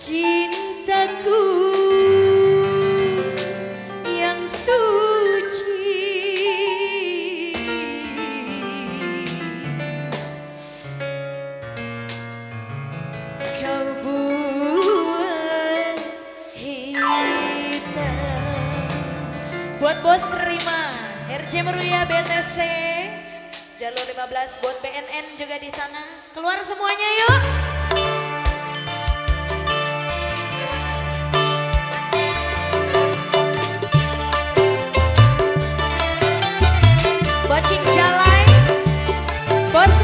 Cintaku yang suci Kau buat hitam Buat bos Rima, RJ Meruya BTC, Jalur 15 buat BNN juga di sana. Keluar semuanya yuk. Buat Cincalai, Bos